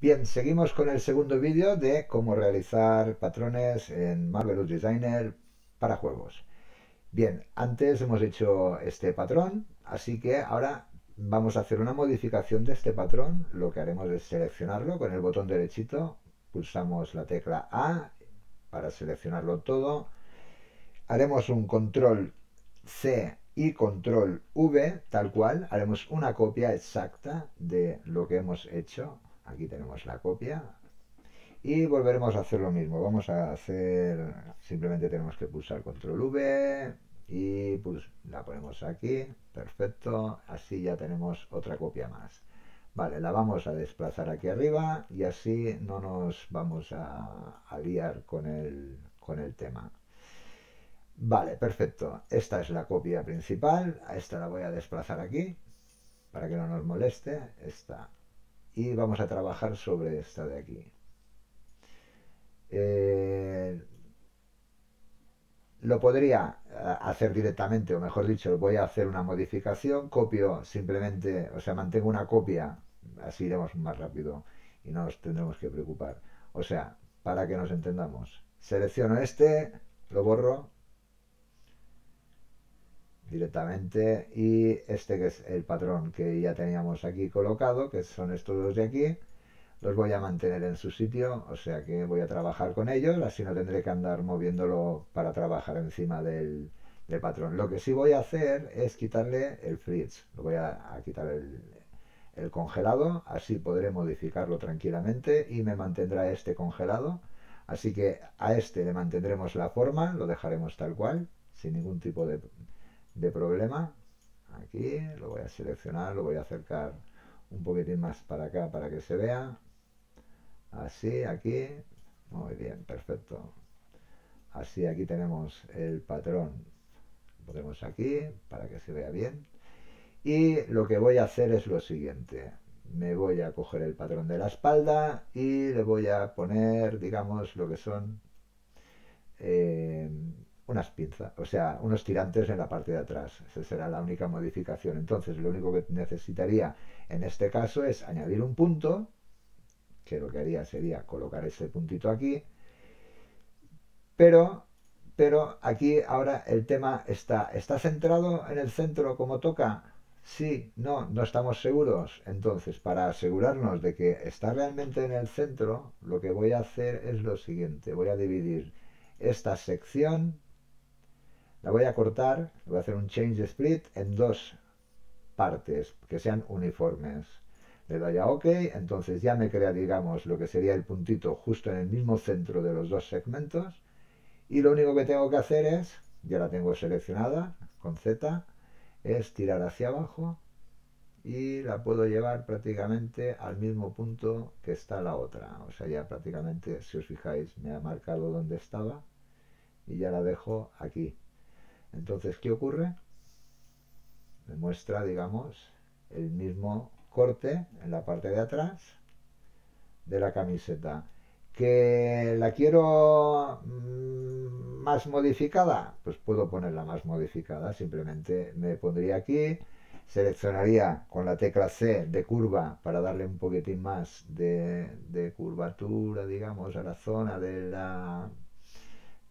Bien, seguimos con el segundo vídeo de cómo realizar patrones en Marvelous Designer para juegos. Bien, antes hemos hecho este patrón, así que ahora vamos a hacer una modificación de este patrón. Lo que haremos es seleccionarlo con el botón derechito, pulsamos la tecla A para seleccionarlo todo. Haremos un control C y control V, tal cual, haremos una copia exacta de lo que hemos hecho. Aquí tenemos la copia. Y volveremos a hacer lo mismo. Vamos a hacer, simplemente tenemos que pulsar control V y pues la ponemos aquí. Perfecto. Así ya tenemos otra copia más. Vale, la vamos a desplazar aquí arriba y así no nos vamos a, a liar con el, con el tema. Vale, perfecto. Esta es la copia principal. A esta la voy a desplazar aquí para que no nos moleste. Esta. Y vamos a trabajar sobre esta de aquí. Eh, lo podría eh, hacer directamente, o mejor dicho, voy a hacer una modificación, copio simplemente, o sea, mantengo una copia, así iremos más rápido y no nos tendremos que preocupar. O sea, para que nos entendamos, selecciono este, lo borro directamente y este que es el patrón que ya teníamos aquí colocado, que son estos dos de aquí, los voy a mantener en su sitio, o sea que voy a trabajar con ellos, así no tendré que andar moviéndolo para trabajar encima del, patrón. Lo que sí voy a hacer es quitarle el freeze, lo voy a, quitar el, el congelado, así podré modificarlo tranquilamente y me mantendrá este congelado. Así que a este le mantendremos la forma, lo dejaremos tal cual, sin ningún tipo de, de problema. Aquí lo voy a seleccionar, lo voy a acercar un poquitín más para acá para que se vea. Así, aquí. Muy bien, perfecto. Así, aquí tenemos el patrón. Lo ponemos aquí para que se vea bien. Y lo que voy a hacer es lo siguiente. Me voy a coger el patrón de la espalda y le voy a poner, digamos, lo que son eh, unas pinzas, o sea, unos tirantes en la parte de atrás. Esa será la única modificación. Entonces, lo único que necesitaría en este caso es añadir un punto, que lo que haría sería colocar ese puntito aquí, pero, pero aquí ahora el tema está, ¿está centrado en el centro como toca? Sí, no, no estamos seguros. Entonces, para asegurarnos de que está realmente en el centro, lo que voy a hacer es lo siguiente. Voy a dividir esta sección la voy a cortar, voy a hacer un change split en dos partes que sean uniformes. Le doy a OK, entonces ya me crea, digamos, lo que sería el puntito justo en el mismo centro de los dos segmentos. Y lo único que tengo que hacer es, ya la tengo seleccionada con Z, es tirar hacia abajo y la puedo llevar prácticamente al mismo punto que está la otra. O sea, ya prácticamente, si os fijáis, me ha marcado donde estaba y ya la dejo aquí. Entonces, ¿qué ocurre? Me muestra, digamos, el mismo corte en la parte de atrás de la camiseta. ¿Que la quiero mm, más modificada? Pues puedo ponerla más modificada. Simplemente me pondría aquí, seleccionaría con la tecla C de curva para darle un poquitín más de, curvatura, digamos, a la zona de la,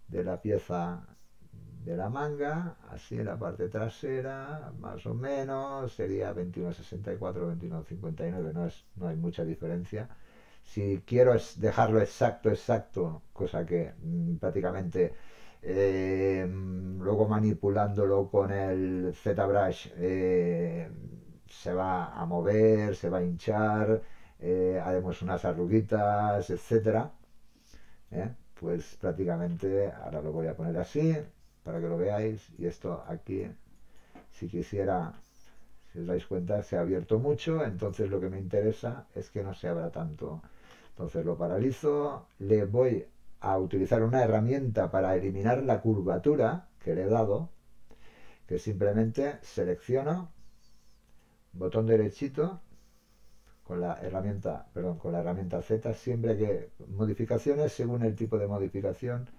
de la pieza de la manga, así en la parte trasera, más o menos, sería 21.64, 21.59, no, no hay mucha diferencia. Si quiero es dejarlo exacto, exacto, cosa que mm, prácticamente eh, luego manipulándolo con el ZBrush eh, se va a mover, se va a hinchar, eh, haremos unas arruguitas, etcétera. Pues prácticamente ahora lo voy a poner así, para que lo veáis. Y esto aquí si quisiera si os dais cuenta se ha abierto mucho. Entonces lo que me interesa es que no se abra tanto. Entonces lo paralizo. Le voy a utilizar una herramienta para eliminar la curvatura que le he dado que simplemente selecciono botón derechito con la herramienta perdón con la herramienta Z siempre que modificaciones según el tipo de modificación.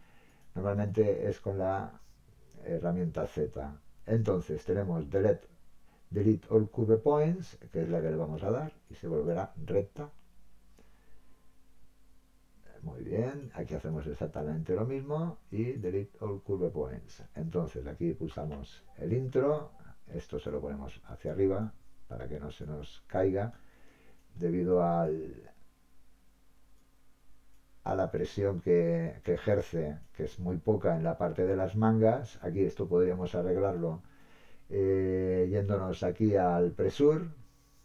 Normalmente es con la herramienta Z. Entonces tenemos delete, delete all curve points, que es la que le vamos a dar, y se volverá recta. Muy bien, aquí hacemos exactamente lo mismo y delete all curve points. Entonces aquí pulsamos el intro, esto se lo ponemos hacia arriba para que no se nos caiga debido al, a la presión que, ejerce, que es muy poca en la parte de las mangas. Aquí esto podríamos arreglarlo eh, yéndonos aquí al presur,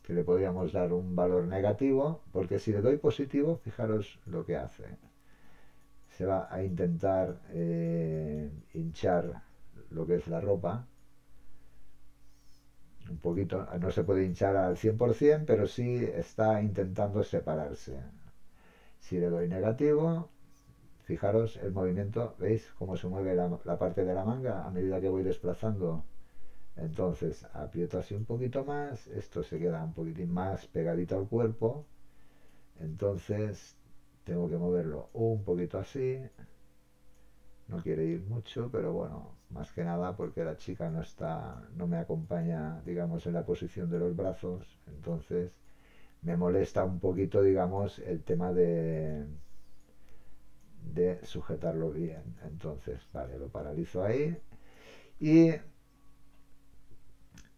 que le podríamos dar un valor negativo, porque si le doy positivo, fijaros lo que hace. Se va a intentar eh, hinchar lo que es la ropa. Un poquito, no se puede hinchar al 100%, pero sí está intentando separarse. Si le doy negativo, fijaros el movimiento, ¿veis cómo se mueve la, parte de la manga a medida que voy desplazando? Entonces aprieto así un poquito más, esto se queda un poquitín más pegadito al cuerpo, entonces tengo que moverlo un poquito así, no quiere ir mucho, pero bueno, más que nada porque la chica no está, no me acompaña, digamos, en la posición de los brazos, entonces me molesta un poquito, digamos, el tema de, sujetarlo bien. Entonces, vale, lo paralizo ahí. Y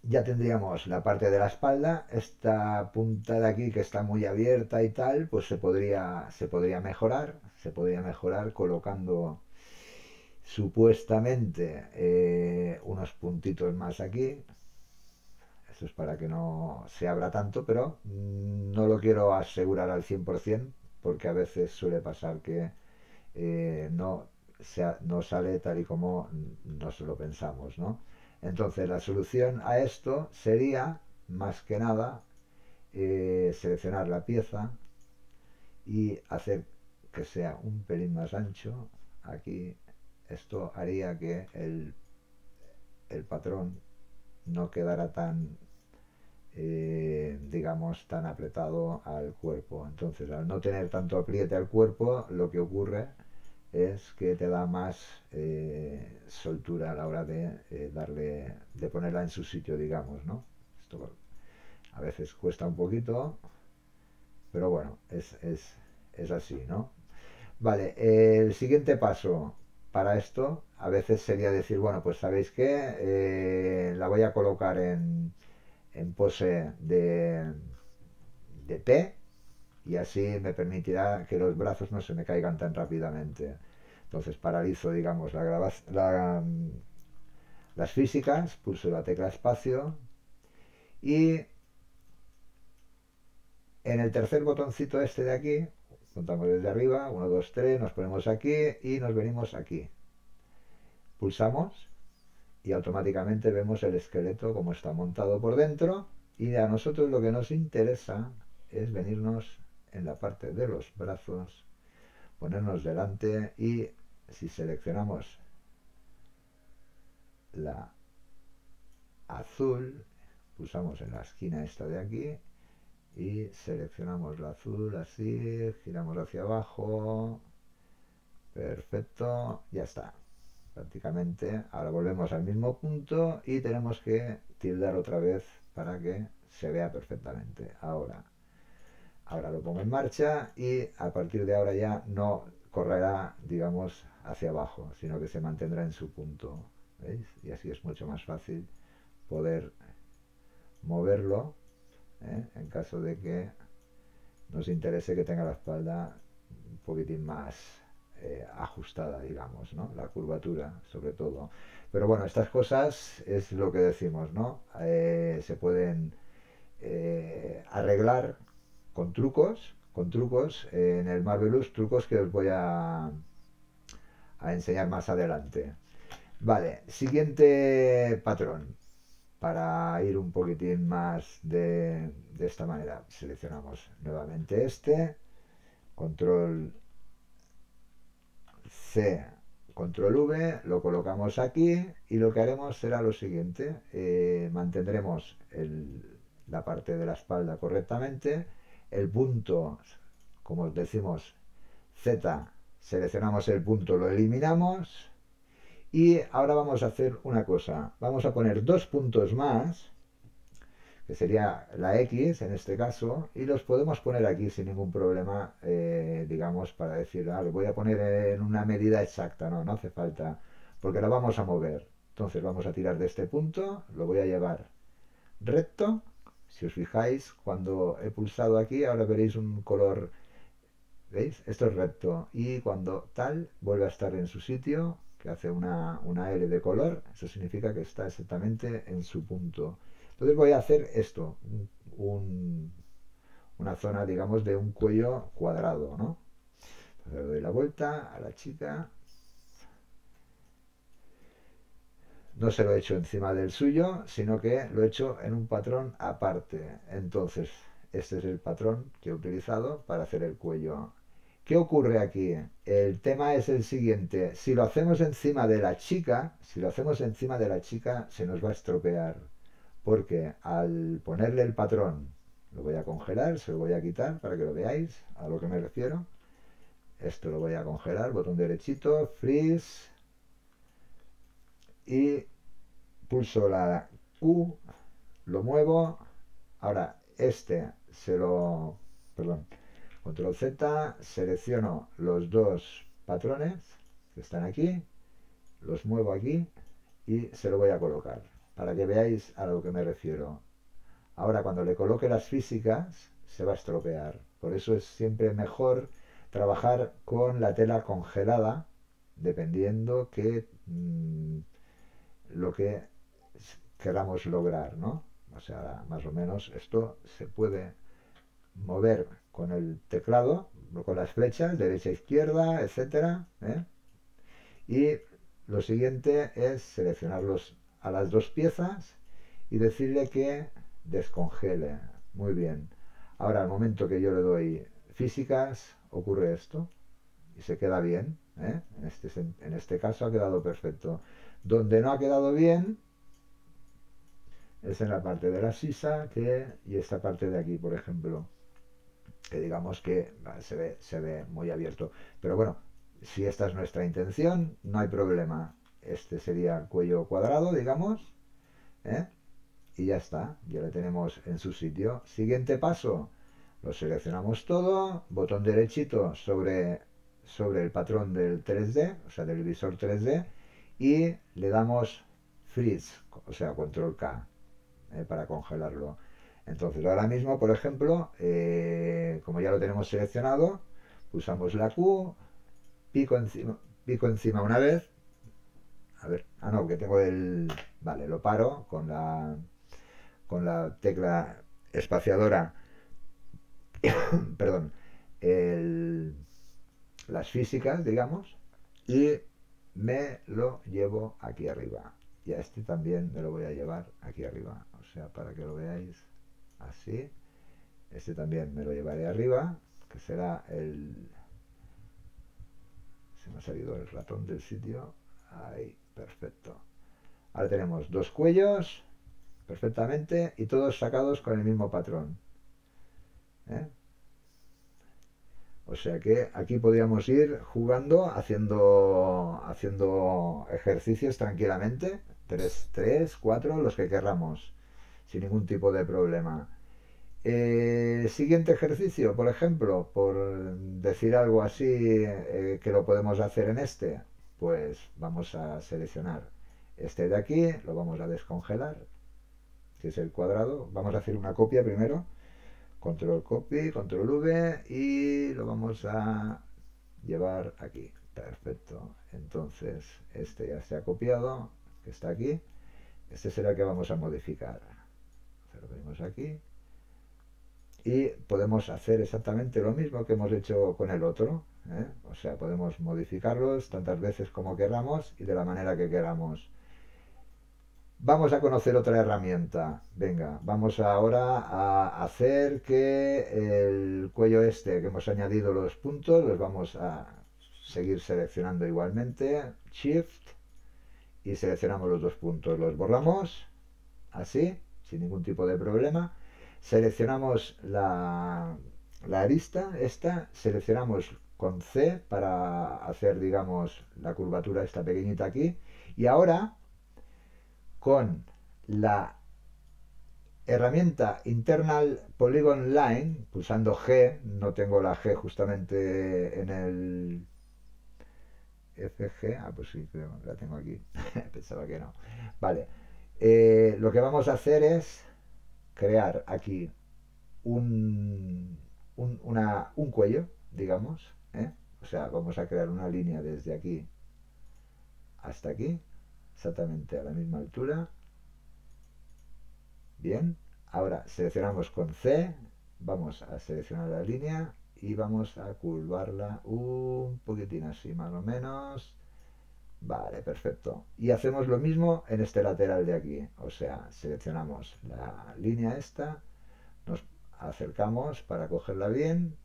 ya tendríamos la parte de la espalda, esta punta de aquí que está muy abierta y tal, pues se podría, se podría mejorar, se podría mejorar colocando supuestamente eh, unos puntitos más aquí, esto es para que no se abra tanto, pero no lo quiero asegurar al 100% porque a veces suele pasar que eh, no, no sale tal y como nos lo pensamos, ¿no? Entonces la solución a esto sería, más que nada, eh, seleccionar la pieza y hacer que sea un pelín más ancho. Aquí esto haría que el, el patrón no quedara tan eh, digamos, tan apretado al cuerpo. Entonces, al no tener tanto apriete al cuerpo, lo que ocurre es que te da más eh, soltura a la hora de eh, darle, de ponerla en su sitio, digamos, ¿no? Esto a veces cuesta un poquito, pero bueno, es, es, es así, ¿no? Vale, el siguiente paso para esto a veces sería decir, bueno, pues sabéis que la voy a colocar en, en pose de, de P y así me permitirá que los brazos no se me caigan tan rápidamente. Entonces paralizo, digamos, la, las físicas, pulso la tecla espacio y en el tercer botoncito este de aquí, contamos desde arriba, 1, 2, 3, nos ponemos aquí y nos venimos aquí. Pulsamos y automáticamente vemos el esqueleto como está montado por dentro y a nosotros lo que nos interesa es venirnos en la parte de los brazos, ponernos delante y si seleccionamos la azul, pulsamos en la esquina esta de aquí y seleccionamos la azul así, giramos hacia abajo, perfecto, ya está prácticamente. Ahora volvemos al mismo punto y tenemos que tildar otra vez para que se vea perfectamente. Ahora, ahora lo pongo en marcha y a partir de ahora ya no correrá, digamos, hacia abajo, sino que se mantendrá en su punto. ¿Veis? Y así es mucho más fácil poder moverlo ¿eh? en caso de que nos interese que tenga la espalda un poquitín más eh, ajustada, digamos, ¿no? La curvatura, sobre todo. Pero bueno, estas cosas es lo que decimos, ¿no? Eh, se pueden eh, arreglar con trucos, con trucos en el Marvelous, trucos que os voy a, a enseñar más adelante. Vale, siguiente patrón. Para ir un poquitín más de, de esta manera, seleccionamos nuevamente este, control C, control V, lo colocamos aquí y lo que haremos será lo siguiente, eh, mantendremos la parte de la espalda correctamente, el punto, como decimos, Z, seleccionamos el punto, lo eliminamos. Y ahora vamos a hacer una cosa, vamos a poner dos puntos más que sería la X en este caso, y los podemos poner aquí sin ningún problema, eh, digamos, para decir, ah, lo voy a poner en una medida exacta, no, no hace falta, porque la vamos a mover. Entonces vamos a tirar de este punto, lo voy a llevar recto, si os fijáis, cuando he pulsado aquí, ahora veréis un color, ¿veis? Esto es recto, y cuando tal, vuelve a estar en su sitio, que hace una, una L de color, eso significa que está exactamente en su punto. Entonces voy a hacer esto, una zona, digamos, de un cuello cuadrado, ¿no? Entonces le doy la vuelta a la chica. No se lo he hecho encima del suyo, sino que lo he hecho en un patrón aparte. Entonces, este es el patrón que he utilizado para hacer el cuello. ¿Qué ocurre aquí? El tema es el siguiente. Si lo hacemos encima de la chica, si lo hacemos encima de la chica, se nos va a estropear porque al ponerle el patrón, lo voy a congelar, se lo voy a quitar para que lo veáis a lo que me refiero. Esto lo voy a congelar, botón derechito, freeze, y pulso la Q, lo muevo, ahora este se lo, perdón, control Z, selecciono los dos patrones que están aquí, los muevo aquí y se lo voy a colocar para que veáis a lo que me refiero. Ahora, cuando le coloque las físicas, se va a estropear. Por eso es siempre mejor trabajar con la tela congelada, dependiendo que mm, lo que queramos lograr, ¿no? O sea, más o menos esto se puede mover con el teclado, con las flechas, derecha, izquierda, etcétera. ¿eh? Y lo siguiente es seleccionar los a las dos piezas y decirle que descongele. Muy bien. Ahora, al momento que yo le doy físicas, ocurre esto y se queda bien. ¿eh? En, este, en este caso ha quedado perfecto. Donde no ha quedado bien es en la parte de la sisa que, y esta parte de aquí, por ejemplo, que digamos que se ve, se ve muy abierto. Pero bueno, si esta es nuestra intención, no hay problema. Este sería cuello cuadrado, digamos. ¿eh? Y ya está, ya lo tenemos en su sitio. Siguiente paso, lo seleccionamos todo, botón derechito sobre, sobre el patrón del 3D, o sea, del visor 3D, y le damos freeze, o sea, control K, ¿eh? para congelarlo. Entonces, ahora mismo, por ejemplo, eh, como ya lo tenemos seleccionado, pulsamos la Q, pico encima, pico encima una vez, a ver, ah no, que tengo el, vale, lo paro con la, con la tecla espaciadora, perdón, las físicas, digamos, y me lo llevo aquí arriba. Y a este también me lo voy a llevar aquí arriba. O sea, para que lo veáis así. Este también me lo llevaré arriba, que será el... Se me ha salido el ratón del sitio. Ahí. Perfecto. Ahora tenemos dos cuellos perfectamente y todos sacados con el mismo patrón. ¿eh? O sea que aquí podríamos ir jugando, haciendo, haciendo ejercicios tranquilamente. Tres, tres, cuatro, los que querramos, sin ningún tipo de problema. Eh, siguiente ejercicio, por ejemplo, por decir algo así eh, que lo podemos hacer en este pues vamos a seleccionar este de aquí, lo vamos a descongelar, que es el cuadrado. Vamos a hacer una copia primero, control copy, control V y lo vamos a llevar aquí. Perfecto. Entonces, este ya se ha copiado, que está aquí. Este será el que vamos a modificar. Lo venimos aquí. Y podemos hacer exactamente lo mismo que hemos hecho con el otro. ¿Eh? O sea, podemos modificarlos tantas veces como queramos y de la manera que queramos. Vamos a conocer otra herramienta. Venga, vamos ahora a hacer que el cuello este que hemos añadido los puntos, los vamos a seguir seleccionando igualmente. Shift y seleccionamos los dos puntos. Los borramos así, sin ningún tipo de problema. Seleccionamos la, la arista, esta, seleccionamos con C para hacer, digamos, la curvatura esta pequeñita aquí. Y ahora, con la herramienta Internal Polygon Line, pulsando G, no tengo la G justamente en el FG, ah pues sí, creo, la tengo aquí, pensaba que no. Vale, eh, lo que vamos a hacer es crear aquí un, un, cuello, digamos, ¿eh? o sea, vamos a crear una línea desde aquí hasta aquí, exactamente a la misma altura. Bien, ahora seleccionamos con C, vamos a seleccionar la línea y vamos a curvarla un poquitín así, más o menos. Vale, perfecto. Y hacemos lo mismo en este lateral de aquí. O sea, seleccionamos la línea esta, nos acercamos para cogerla bien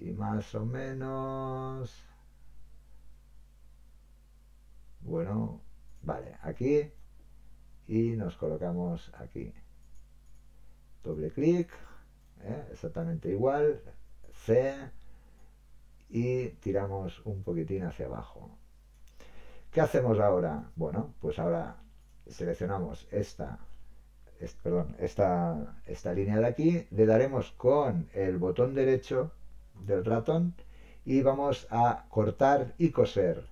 y más o menos... Bueno, vale, aquí y nos colocamos aquí. Doble clic, ¿eh? exactamente igual, C y tiramos un poquitín hacia abajo. ¿Qué hacemos ahora? Bueno, pues ahora seleccionamos esta, perdón, esta, esta línea de aquí, le daremos con el botón derecho del ratón y vamos a cortar y coser.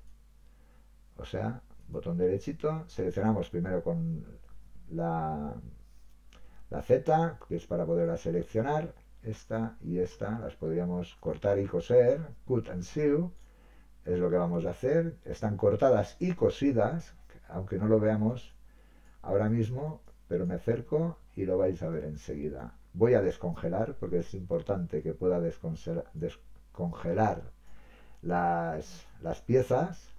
O sea, botón derechito, seleccionamos primero con la, la Z, que es para poderla seleccionar, esta y esta, las podríamos cortar y coser, cut and sew, es lo que vamos a hacer. Están cortadas y cosidas, aunque no lo veamos ahora mismo, pero me acerco y lo vais a ver enseguida. Voy a descongelar, porque es importante que pueda descongelar las, las piezas.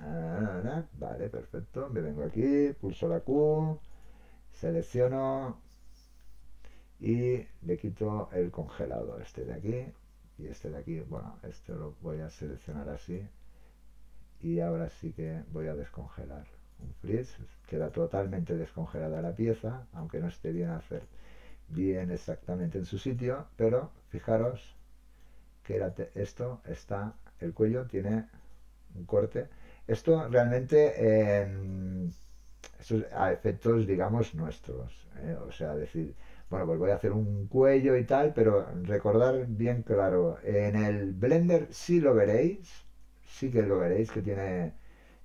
Ah, vale, perfecto. Me vengo aquí, pulso la Q, selecciono y le quito el congelado este de aquí y este de aquí, bueno, este lo voy a seleccionar así y ahora sí que voy a descongelar un freeze, queda totalmente descongelada la pieza, aunque no esté bien hacer bien exactamente en su sitio, pero fijaros que esto está, el cuello tiene un corte, esto realmente en, a efectos digamos nuestros, ¿eh? o sea, decir, bueno, pues voy a hacer un cuello y tal, pero recordar bien claro, en el Blender sí lo veréis, sí que lo veréis, que tiene,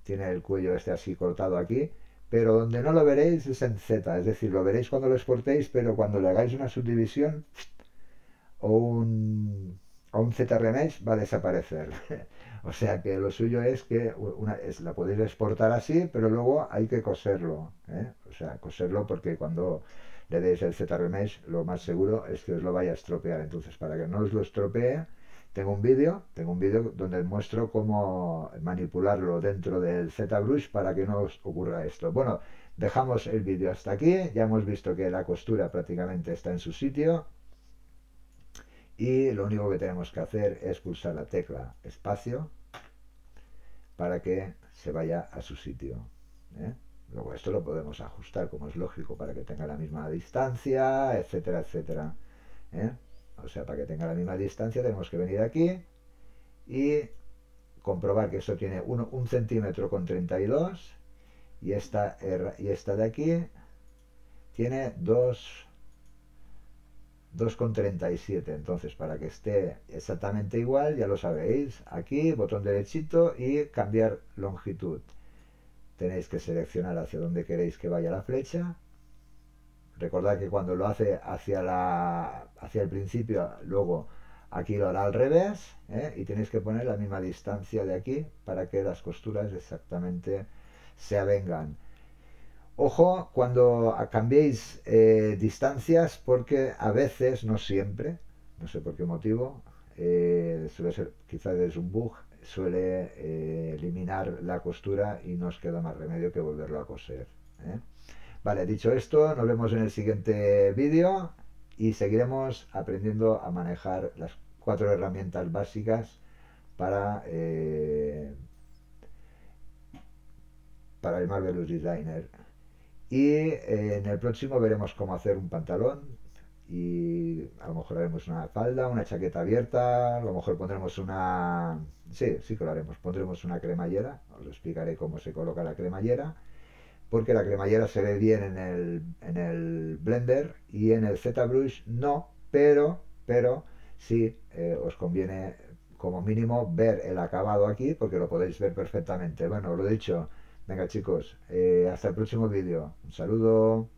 tiene el cuello este así cortado aquí, pero donde no lo veréis es en Z, es decir, lo veréis cuando lo exportéis, pero cuando le hagáis una subdivisión o un, un ZRemesh va a desaparecer. o sea que lo suyo es que una, la podéis exportar así, pero luego hay que coserlo. ¿eh? O sea, coserlo porque cuando le deis el ZRemesh, lo más seguro es que os lo vaya a estropear. Entonces, para que no os lo estropee, tengo un vídeo, tengo un vídeo donde muestro cómo manipularlo dentro del ZBrush para que no os ocurra esto. Bueno, dejamos el vídeo hasta aquí, ya hemos visto que la costura prácticamente está en su sitio y lo único que tenemos que hacer es pulsar la tecla espacio para que se vaya a su sitio. ¿eh? Luego esto lo podemos ajustar como es lógico para que tenga la misma distancia, etcétera, etcétera. ¿eh? O sea, para que tenga la misma distancia tenemos que venir aquí y comprobar que eso tiene un centímetro con 32 y esta, y esta de aquí tiene 2 2,37 entonces para que esté exactamente igual ya lo sabéis aquí botón derechito y cambiar longitud tenéis que seleccionar hacia dónde queréis que vaya la flecha. Recordad que cuando lo hace hacia, la, hacia el principio, luego aquí lo hará al revés ¿eh? y tenéis que poner la misma distancia de aquí para que las costuras exactamente se avengan. Ojo cuando cambiéis eh, distancias porque a veces, no siempre, no sé por qué motivo, eh, suele ser quizás es un bug, suele eliminar la costura y nos queda más remedio que volverlo a coser. ¿Eh? Vale, dicho esto, nos vemos en el siguiente vídeo y seguiremos aprendiendo a manejar las cuatro herramientas básicas para, eh, para el Marvelous Designer. Y en el próximo veremos cómo hacer un pantalón, y a lo mejor haremos una falda, una chaqueta abierta, a lo mejor pondremos una... Sí, sí que lo haremos, pondremos una cremallera, os explicaré cómo se coloca la cremallera, porque la cremallera se ve bien en el, en el Blender y en el ZBrush no, pero, pero sí eh, os conviene como mínimo ver el acabado aquí porque lo podéis ver perfectamente. Bueno, lo dicho, venga chicos, eh, hasta el próximo vídeo. Un saludo.